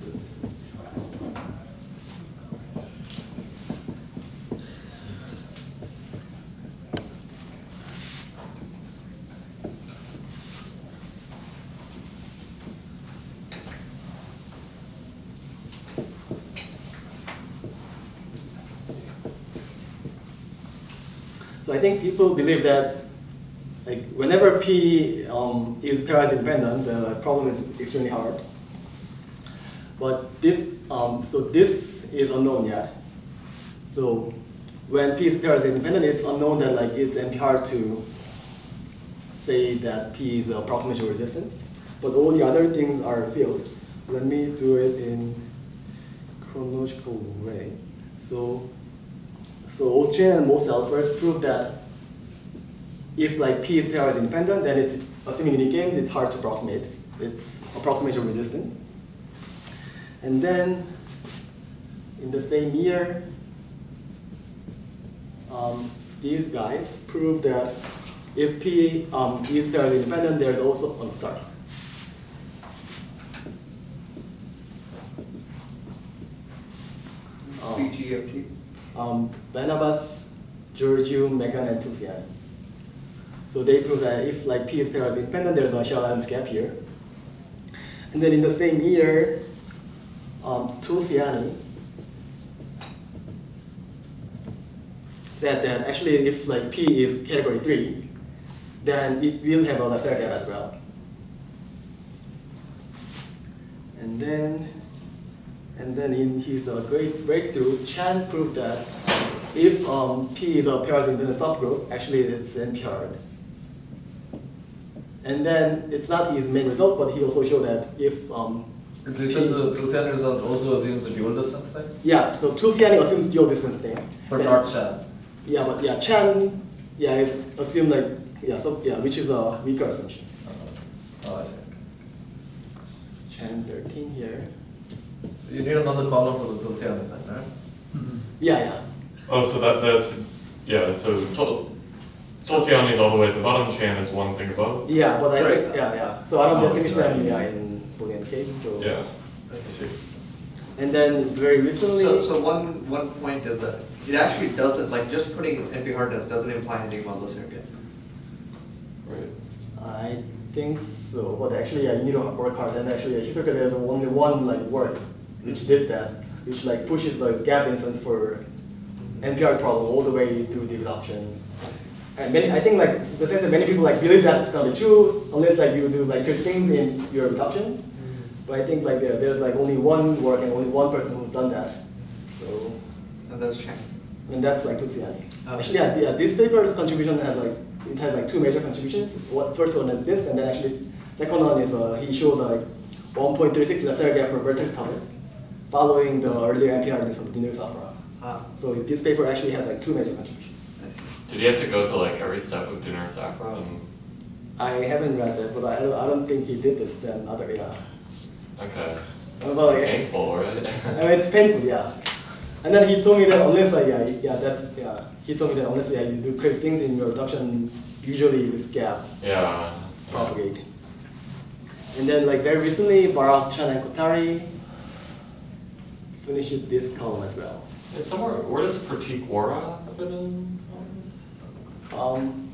Speaker 2: So this is- So I think people believe that like whenever P um, is pairwise independent, the problem is extremely hard. But this, um, so this is unknown yet. So when P is pairwise independent, it's unknown that like it's hard to say that P is approximation resistant. But all the other things are filled. Let me do it in chronological way. So so Austrin and Mossel first proved that if like P is independent, then it's assuming unique games, it's hard to approximate. It's approximation resistant. And then in the same year, um, these guys proved that if P um, is independent, there's also oh, sorry. Um. Um, Benabbas, Georgiou, Magen, and Tulsiani. So they prove that if like P is pairwise independent, there's a length gap here. And then in the same year, um, said that actually if like P is category three, then it will have a Lasserre gap as well. And then, and then in his uh, great breakthrough, Chan proved that if um, P is a pairwise independent subgroup, actually it's NP-hard. And then it's not his main result, but he also showed that if um,
Speaker 5: You said the Tulsiani result also assumes a dual distance thing,
Speaker 2: yeah, so Tulsiani assumes dual distance thing.
Speaker 5: but
Speaker 2: Then-
Speaker 5: not Chan.
Speaker 2: Yeah, but yeah, Chan, yeah, is assumed like yeah, so yeah, which is a weaker assumption.
Speaker 5: Oh, I see.
Speaker 2: Chan thirteen here.
Speaker 5: So you need another column for the Tulsiani thing, right? Mm-hmm.
Speaker 2: Yeah, yeah.
Speaker 4: Oh, so that, that's, yeah, so Tol- Tulsiani is all the way at the bottom, Chan is one thing above?
Speaker 2: Yeah, but I think yeah, yeah. So I don't
Speaker 4: Oh,
Speaker 2: distinguish
Speaker 4: right.
Speaker 2: them yeah, in Boolean case. So
Speaker 4: Yeah, I see.
Speaker 2: And then very recently.
Speaker 1: So, so one, one point is that it actually doesn't, like, just putting NP hardness doesn't imply anything about the circuit.
Speaker 4: Right.
Speaker 2: I think so, but actually, yeah, you need to work hard. And actually, yeah, Hisoka, there's only one like work which did that, which like pushes the gap instance for NPR problem all the way to the reduction. And many, I think like the sense that many people like believe that's gonna be true unless like you do like crazy things in your reduction. But I think like there, there's like only one work and only one person who's done that. So
Speaker 1: And that's Chang.
Speaker 2: and that's like Tulsiani.
Speaker 1: Oh.
Speaker 2: Actually, yeah, the, uh, this paper's contribution has like it has like two major contributions. What first one is this, and then actually second one is uh, he showed like 1.36 Lasserre gap for vertex cover, following the earlier NPR list of Dinur Safra.
Speaker 1: Ah,
Speaker 2: So this paper actually has like two major contributions.
Speaker 4: Did you have to go to like every step of Dinur Safra
Speaker 2: I haven't read that, but I don't, I don't think he did this then other yeah.
Speaker 4: okay.
Speaker 2: But like,
Speaker 4: Painful, right? [LAUGHS]
Speaker 2: I mean, it's painful, yeah. And then he told me that unless like yeah, yeah, that's yeah. He told me that unless yeah, you do crazy things in your reduction, usually this gaps
Speaker 4: Yeah. yeah.
Speaker 2: propagate. And then like very recently, Barak Chan and Kothari finished this column as well.
Speaker 4: And somewhere, where does Pratik Wara happen in all this?
Speaker 2: Um,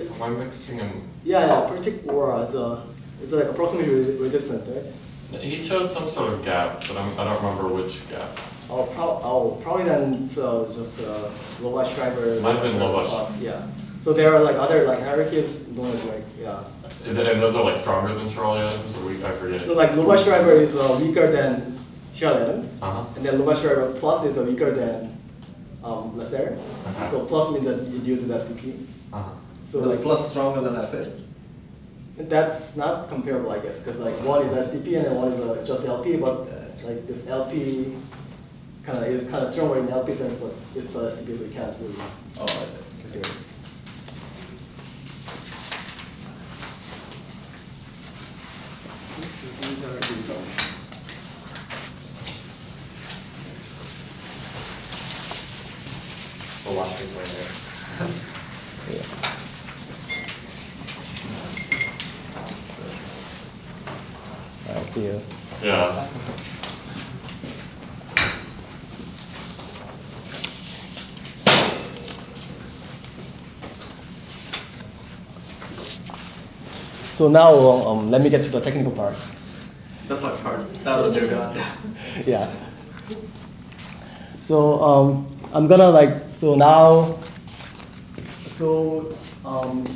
Speaker 2: It's,
Speaker 4: Am I mixing them?
Speaker 2: yeah, yeah, particular, it's a, it's like approximately re- resistant, right?
Speaker 4: He showed some sort of gap, but I'm, I don't remember which gap.
Speaker 2: Oh, prob- oh, probably then it's uh, just uh, Lovász-Schrijver.
Speaker 4: Might have been Lovász.
Speaker 2: plus, Yeah. So there are like other like hierarchies known as like yeah.
Speaker 4: And and those are like stronger than Sherali-Adams, or we, I forget.
Speaker 2: So like Lovász-Schrijver is uh, weaker than Sherali-Adams,
Speaker 4: Uh-huh.
Speaker 2: and then Lovász-Schrijver plus is weaker than um, Lasserre.
Speaker 4: Okay.
Speaker 2: So plus means that it uses SDP.
Speaker 4: Uh-huh.
Speaker 2: So
Speaker 5: So is
Speaker 2: like
Speaker 5: plus stronger than SA?
Speaker 2: that's not comparable, I guess, because like one is SDP and then one is uh, just LP, but like this LP kind of is kind of stronger in LP sense, but it's uh, SDP, so you can't really
Speaker 5: Oh, I see.
Speaker 2: compare. it. So these are these are.
Speaker 1: We'll watch these later.
Speaker 2: I see you.
Speaker 4: Yeah.
Speaker 2: So now um, let me get to the technical part.
Speaker 1: The fun part, that was your god. [LAUGHS]
Speaker 2: yeah. So um, I'm gonna like so now. So um,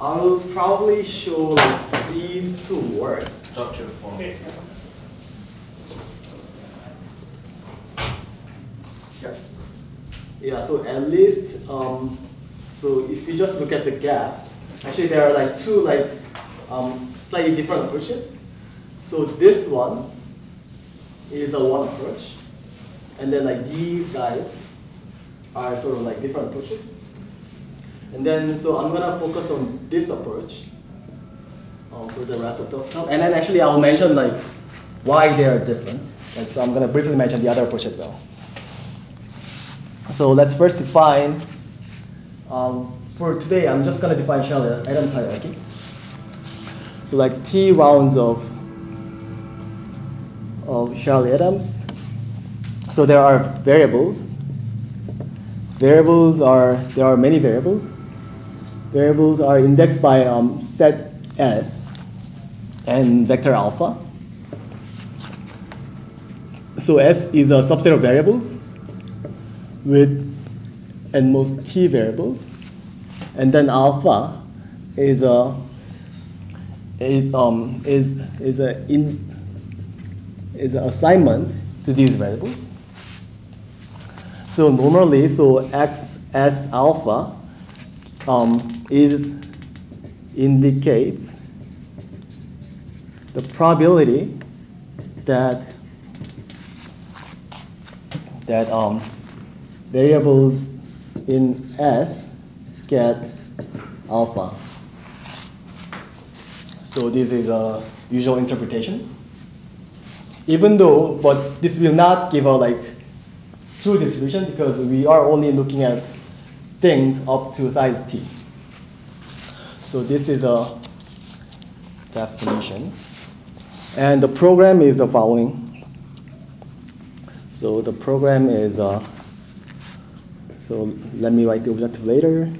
Speaker 2: I'll probably show like these two words.
Speaker 5: Drop to your phone.
Speaker 3: Okay.
Speaker 2: Yeah. Yeah. So at least um, so if you just look at the gaps, actually there are like two like um, slightly different approaches. So this one is a one approach, and then like these guys are sort of like different approaches. And then so I'm gonna focus on this approach um, for the rest of the talk, and then actually I'll mention like why they are different. Like so I'm gonna briefly mention the other approach as well. So let's first define. Um, for today, I'm just gonna define Sherali-Adams hierarchy. So like T rounds of of Sherali-Adams. So there are variables. Variables are there are many variables. Variables are indexed by um, set S and vector alpha. So S is a subset of variables with at most t variables, and then alpha is a is um is is a in is an assignment to these variables. So normally, so x s alpha um, is indicates the probability that that um, variables in S get alpha. So this is a usual interpretation. Even though, but this will not give a like true distribution because we are only looking at things up to size t. So this is a definition. And the program is the following. So the program is, uh, so let me write the objective later.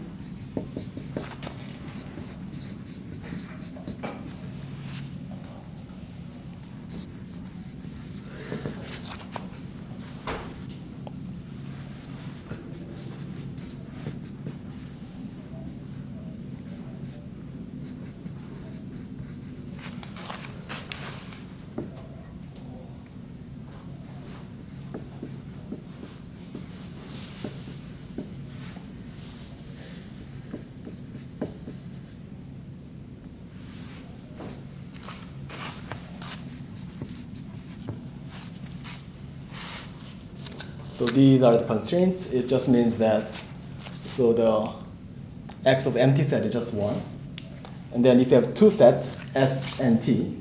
Speaker 2: So these are the constraints. It just means that, so the x of empty set is just one. And then if you have two sets, S and T,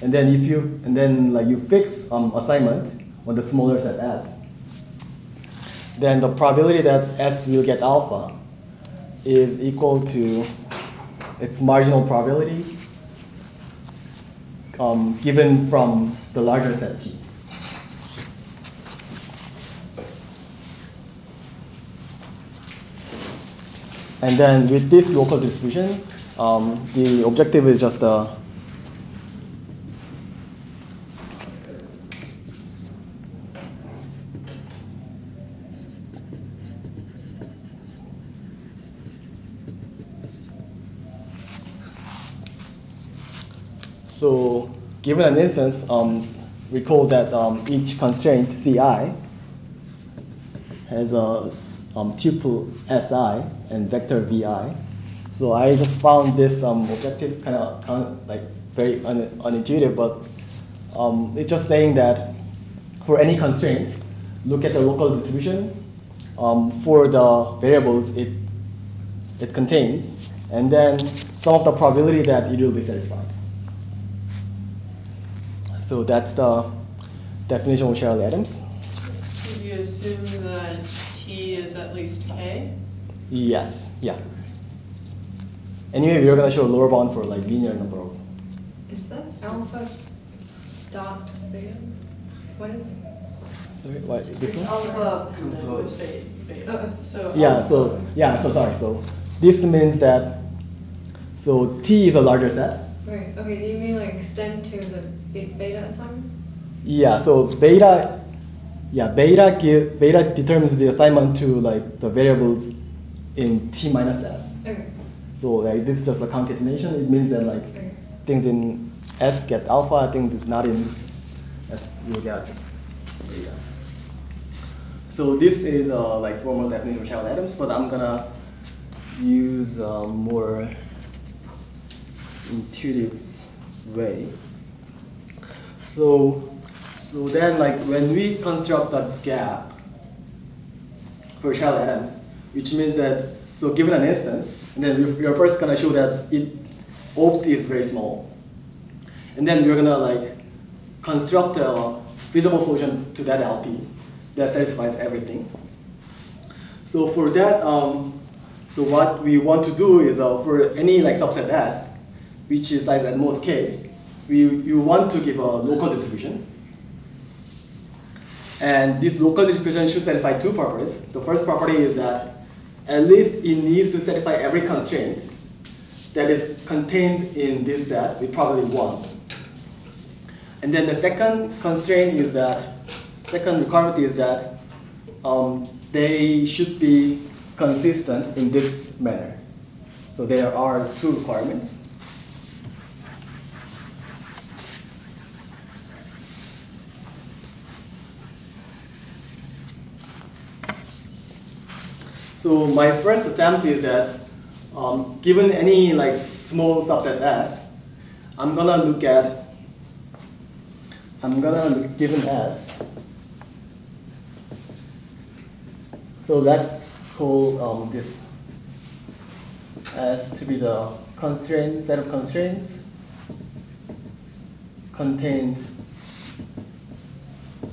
Speaker 2: and then if you, and then like you fix um, assignment on the smaller set S, then the probability that S will get alpha is equal to its marginal probability um, given from the larger set T. And then with this local distribution, um, the objective is just uh, So given an instance, um, recall that um, each constraint Ci has a um, tuple Si and vector Vi. So I just found this um, objective kind of, like very un- unintuitive, but um, it's just saying that for any constraint, look at the local distribution um, for the variables it, it contains, and then some of the probability that it will be satisfied. So that's the definition of Sherali-Adams.
Speaker 6: Did you assume that T is at least K?
Speaker 2: Yes, yeah. Anyway, we're gonna show a lower bound for like linear number of.
Speaker 8: Is that alpha dot beta? What is?
Speaker 2: Sorry, what this
Speaker 6: It's
Speaker 2: one?
Speaker 6: alpha
Speaker 1: Compose.
Speaker 6: beta, beta, so.
Speaker 2: Yeah. So yeah. So sorry. So this means that so T is a larger set.
Speaker 8: Right. Okay. Do you mean like extend to the beta assignment?
Speaker 2: Yeah. So beta. Yeah, beta give beta determines the assignment to like the variables in T minus S.
Speaker 8: Okay.
Speaker 2: So like this is just a concatenation. It means that like
Speaker 8: Okay.
Speaker 2: things in S get alpha, things not in S you get beta. So this is uh, like formal definition of Sherali-Adams, but I'm gonna use a more intuitive way. So so then like when we construct a gap for Sherali-Adams, which means that so given an instance, and then we we are first gonna show that it opt is very small, and then we're gonna like construct a feasible solution to that LP that satisfies everything. So for that, um, so what we want to do is uh, for any like subset S, which is size at most k, we you want to give a local distribution. And this local distribution should satisfy two properties. The first property is that at least it needs to satisfy every constraint that is contained in this set with probability one. And then the second constraint is that, second requirement is that um, they should be consistent in this manner. So there are two requirements. So my first attempt is that um, given any like small subset S, I'm gonna look at I'm gonna look given S. So let's call um, this S to be the constraint set of constraints contained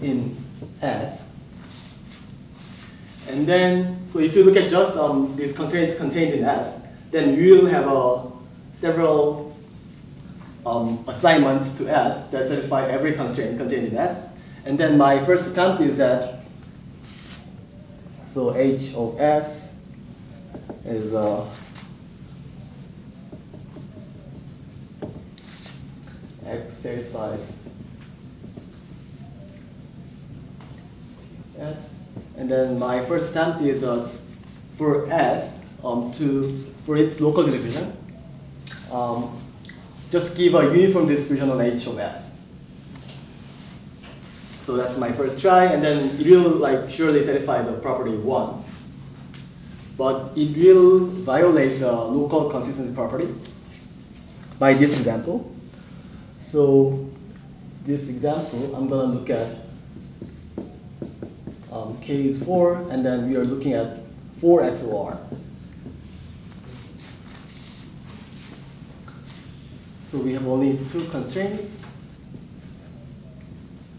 Speaker 2: in S. And then, so if you look at just um, these constraints contained in S, then you will have uh, several um, assignments to S that satisfy every constraint contained in S. And then my first attempt is that, so H of S is uh, X satisfies S. And then my first attempt is uh, for S um, to for its local distribution. Um, just give a uniform distribution on H of S. So that's my first try, and then it will like surely satisfy the property one. But it will violate the local consistency property by this example. So this example, I'm gonna look at k is 4, and then we are looking at 4 XOR. So we have only two constraints,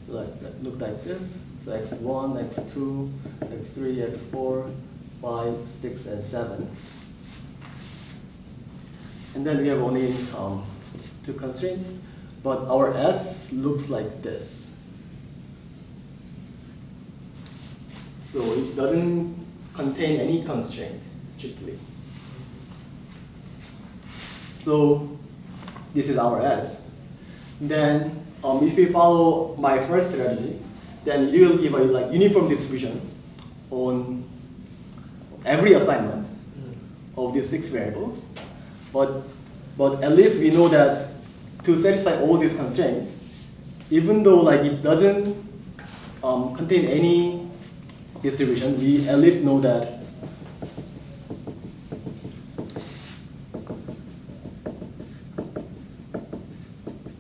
Speaker 2: like that look like this. So x1, x2, x3, x4, 5, 6, and 7. And then we have only um, two constraints, but our S looks like this. So it doesn't contain any constraint, strictly. So this is our S. Then um, if we follow my first strategy, then it will give a like uniform distribution on every assignment of these six variables. But but at least we know that to satisfy all these constraints, even though like it doesn't um, contain any distribution, we at least know that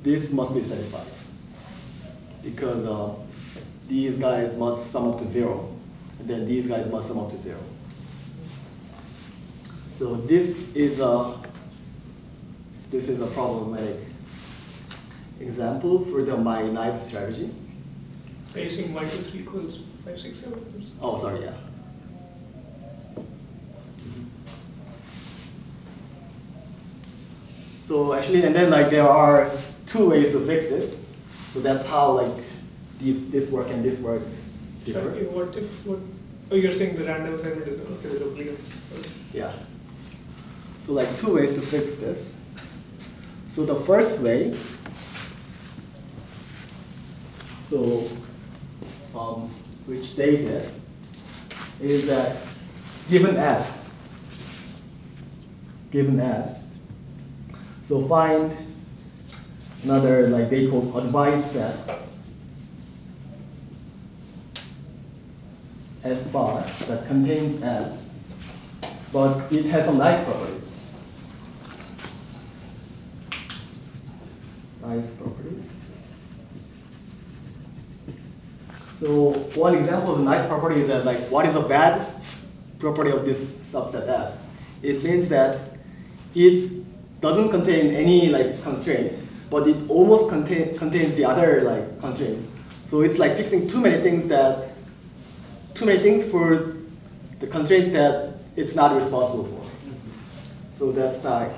Speaker 2: this must be satisfied because uh, these guys must sum up to zero, and then these guys must sum up to zero. So this is a this is a problematic example for the my naive strategy.
Speaker 3: Two, three equals five, six, seven?
Speaker 2: Oh, sorry, yeah. So actually, and then like there are two ways to fix this. So that's how like these this work and this work differ.
Speaker 3: Sorry, what if, what, oh, you're saying the random assignment is, okay, the.
Speaker 2: Yeah. So like two ways to fix this. So the first way, so um, which they did, is that given S, given S, so find another like they call advice set S bar that contains S but it has some nice properties. Nice properties. So one example of the nice property is that like what is a bad property of this subset S? It means that it doesn't contain any like constraint, but it almost contain, contains the other like constraints. So it's like fixing too many things that too many things for the constraint that it's not responsible for. So that's like,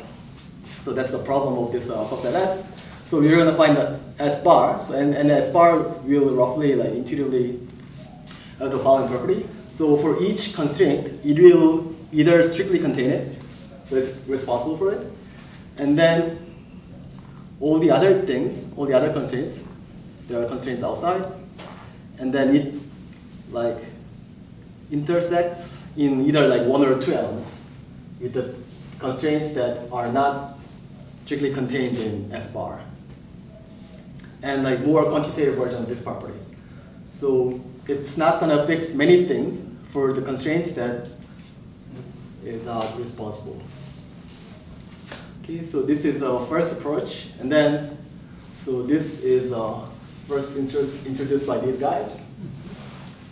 Speaker 2: so that's the problem of this uh, subset S. So we're gonna find the S bar, so and, and S bar will roughly like intuitively have the following property. So for each constraint, it will either strictly contain it, so it's responsible for it, and then all the other things, all the other constraints, there are constraints outside, and then it like intersects in either like one or two elements with the constraints that are not strictly contained in S bar. And like more quantitative version of this property. So it's not gonna fix many things for the constraints that is not responsible. Okay, so this is our first approach, and then so this is uh, first intro- introduced by these guys.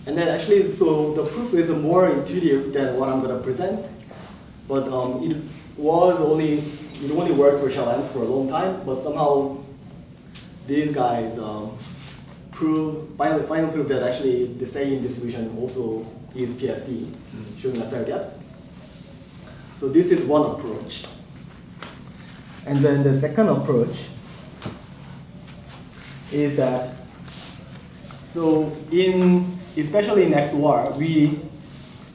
Speaker 2: And then actually, so the proof is more intuitive than what I'm gonna present, but um, it was only, it only worked for shell for a long time, but somehow these guys um, prove, finally, finally prove that actually the same distribution also is PSD, showing necessary gaps. So this is one approach. And then the second approach is that, so in especially in XOR, we,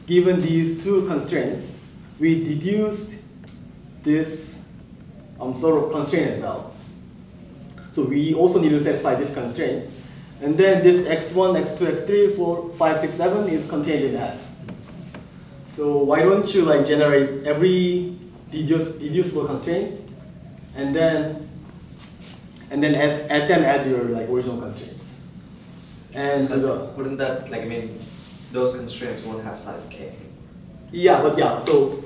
Speaker 2: given these two constraints, we deduced this um, sort of constraint as well. So we also need to satisfy this constraint. And then this x1, x2, x3, 4, 5, 6, 7 is contained in S. So why don't you like generate every deduce, deducible constraint and then and then add, add them as your like original constraints. And the,
Speaker 1: wouldn't that, like, I mean, those constraints won't have size k.
Speaker 2: Yeah, but yeah, so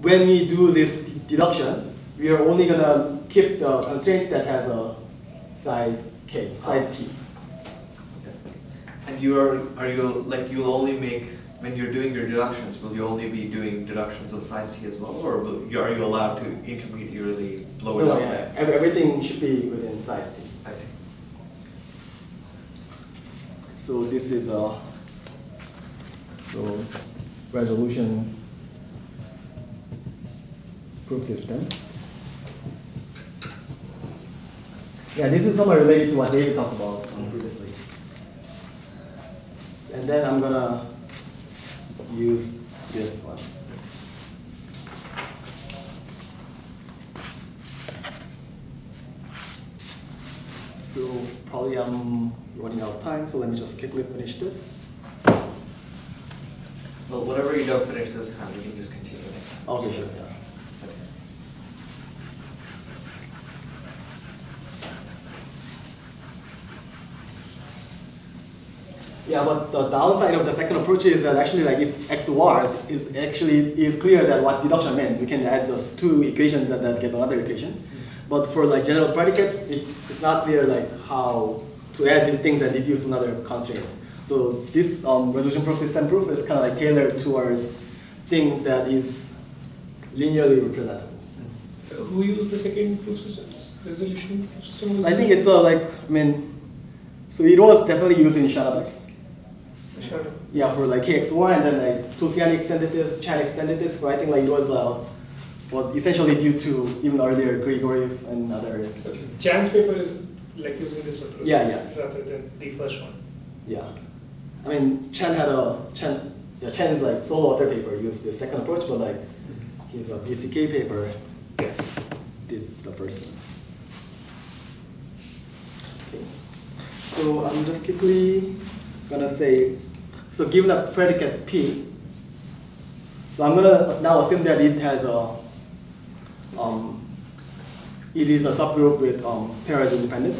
Speaker 2: when we do this deduction, we are only gonna keep the constraints that has a size k, size t.
Speaker 1: And you are, are you, like, you'll only make, when you're doing your deductions, will you only be doing deductions of size t as well? Or will, you- are you allowed to intermediately blow it
Speaker 2: No,
Speaker 1: up?
Speaker 2: yeah, ev- everything should be within size t.
Speaker 1: I see.
Speaker 2: So this is a, so resolution proof system. Yeah, this is somewhat related to what David talked about um, previously. And then I'm gonna use this one. So probably I'm running out of time, so let me just quickly finish this.
Speaker 1: Well, whatever you don't finish this time, we can just continue.
Speaker 2: Okay, sure. Yeah. Yeah, but the downside of the second approach is that actually like if x var is actually is clear that what deduction means, we can add just two equations and then get another equation. But for like general predicates, it, it's not clear like how to add these things and deduce another constraint. So this um, resolution proof system proof is kind of like tailored towards things that is linearly representable.
Speaker 3: So who used the second proof system, resolution proof system?
Speaker 2: So I think it's a like I mean, so it was definitely used in Schoenebeck.
Speaker 3: Sure.
Speaker 2: Yeah, for like KX1 and then like Tulsiani extended this, Chan extended this, but I think like it was uh, well essentially due to even earlier Grigoriev and other
Speaker 3: Okay. Chan's paper is like using this approach.
Speaker 2: Yeah, yes.
Speaker 3: Rather than the first one.
Speaker 2: yeah. I mean Chan had a Chan yeah Chan's like solo author paper used the second approach, but like his uh, BCK paper
Speaker 3: Yeah.
Speaker 2: did the first one. Okay. So I'm just quickly gonna say, so given a predicate P, so I'm gonna now assume that it has a, um, it is a subgroup with um, pairwise independence.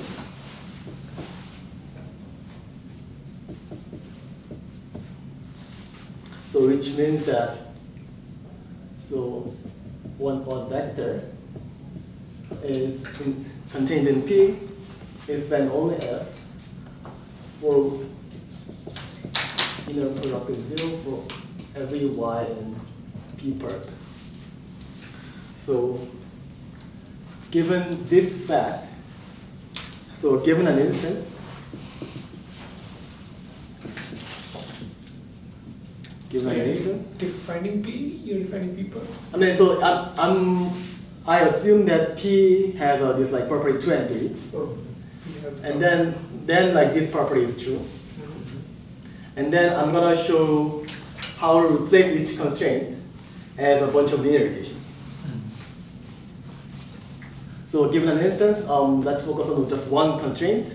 Speaker 2: So which means that, so one odd vector is in, contained in P if and only if for inner product is zero for every y in P perp. So given this fact, so given an instance, given an instance,
Speaker 3: Defining P, you're defining P per.
Speaker 2: I mean, so I'm, I'm I assume that P has uh, this like property two and three,
Speaker 3: Oh.
Speaker 2: and then then like this property is true. And then I'm gonna show how to replace each constraint as a bunch of linear equations. So given an instance, um, let's focus on just one constraint.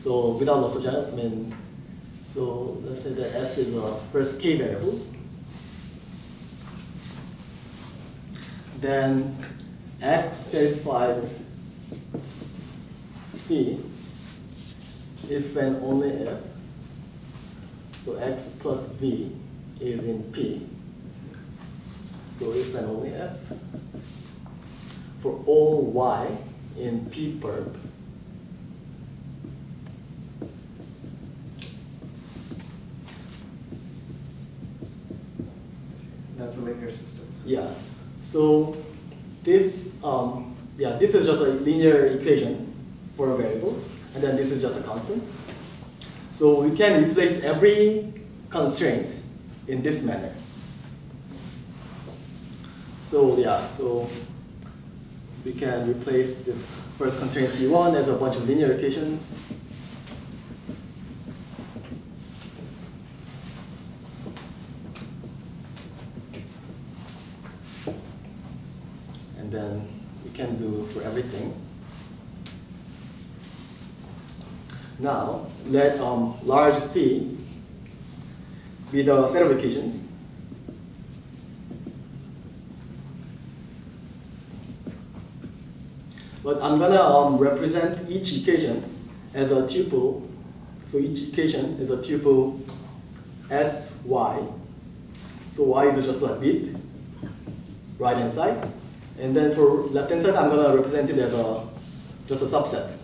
Speaker 2: So without loss of chance, I mean, so let's say that S is uh, first k variables. Then X satisfies C if and only if. So X plus V is in P. So if and only if. For all Y in P perp.
Speaker 1: That's a linear system.
Speaker 2: Yeah. So this, um, yeah, this is just a linear equation for variables, and then this is just a constant. So we can replace every constraint in this manner. So yeah, so we can replace this first constraint C1 as a bunch of linear equations. And then we can do for everything. Now, let um, large phi be the set of equations. But I'm gonna um, represent each equation as a tuple. So each equation is a tuple S, Y. So Y is just a bit, right hand side. And then for left hand side, I'm gonna represent it as a just a subset.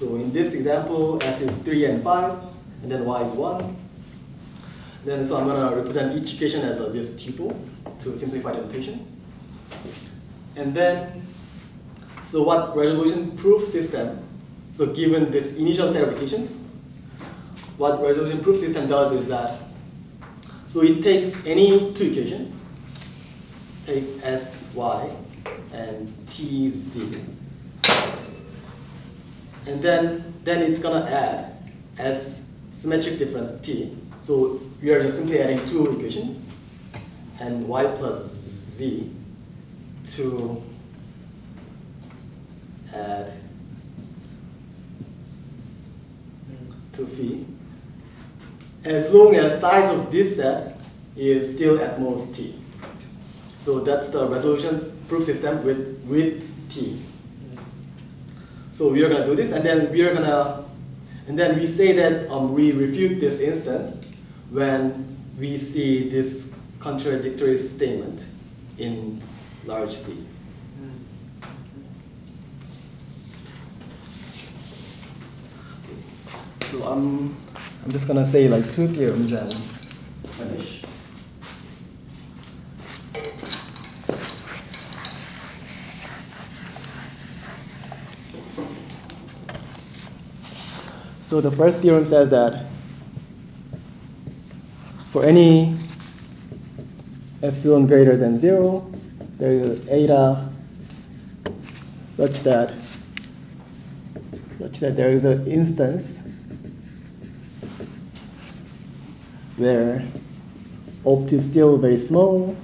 Speaker 2: So in this example, S is 3 and 5, and then Y is 1. Then so I'm gonna represent each equation as a, this tuple to simplify the notation. And then, so what resolution proof system, so given this initial set of equations, what resolution proof system does is that, so it takes any two equation, take S, Y, and T, Z, and then, then it's gonna add as symmetric difference T. So we are just simply adding two equations. and y plus z to add to phi as long as size of this set is still at most t. So that's the resolution proof system with, with t. So we are gonna do this and then we are gonna, and then we say that um, we refute this instance when we see this contradictory statement in large P. So I'm, I'm just gonna say like two theorems and finish. So the first theorem says that for any epsilon greater than zero, there is eta such that such that there is an instance where opt is still very small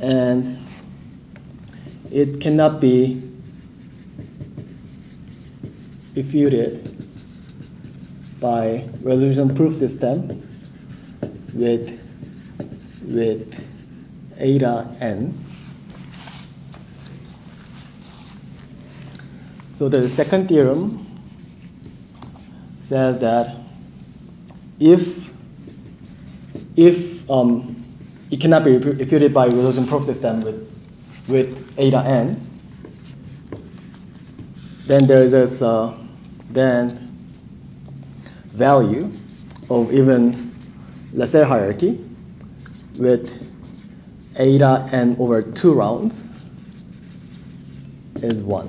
Speaker 2: and it cannot be refuted by resolution proof system with with eta n. So the second theorem says that if if um, it cannot be refuted by resolution proof system with with eta n, then there is this uh, then value of even Lasserre hierarchy with eta n over two rounds is one.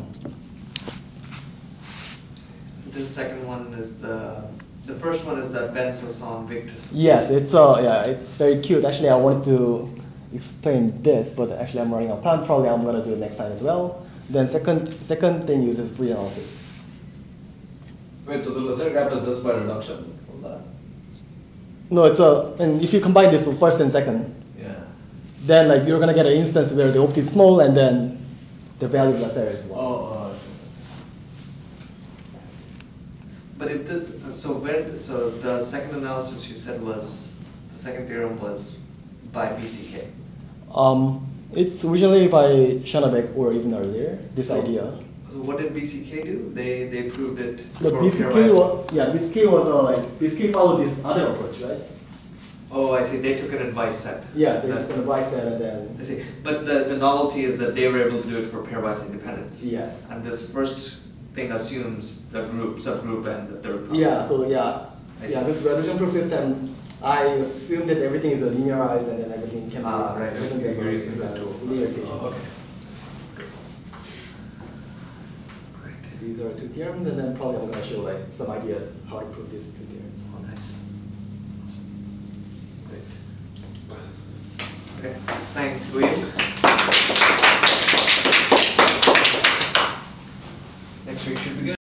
Speaker 1: The second one is the, the first one is that Ben Sasson Wigderson.
Speaker 2: Yes, it's uh yeah, it's very cute. Actually, I wanted to explain this, but actually I'm running out of time. Probably I'm gonna do it next time as well. Then second second thing uses Fourier analysis.
Speaker 5: Wait, so the Lasserre gap is just by reduction from that?
Speaker 2: No, it's a and if you combine this with first and second,
Speaker 5: Yeah.
Speaker 2: then like you're gonna get an instance where the opt is small and then the value of Lasserre is one.
Speaker 5: Oh, uh,
Speaker 1: But if this, so where, so the second analysis you said was, the second theorem was by BCK.
Speaker 2: Um, it's originally by Schoenebeck or even earlier. This
Speaker 1: So-
Speaker 2: idea.
Speaker 1: What did BCK do? They, they proved it
Speaker 2: The BCK was yeah BCK was uh, like BCK followed this other approach, right?
Speaker 1: Oh, I see, they took an advice set.
Speaker 2: Yeah, they took an advice set and then
Speaker 1: I see, but the, the novelty is that they were able to do it for pairwise independence.
Speaker 2: yes.
Speaker 1: And this first thing assumes the group, subgroup, and the third problem.
Speaker 2: Yeah, so yeah,
Speaker 1: I
Speaker 2: yeah,
Speaker 1: see.
Speaker 2: this resolution proof system, I assume that everything is linearized and then everything can
Speaker 1: ah, be right.
Speaker 2: doesn't
Speaker 1: get
Speaker 2: very
Speaker 1: simple
Speaker 2: to
Speaker 1: okay. Great.
Speaker 2: These are two theorems, and then probably I'm going to show like some ideas how to prove these two theorems.
Speaker 1: Oh, nice. Great. Okay. Thank you. Next week should be good.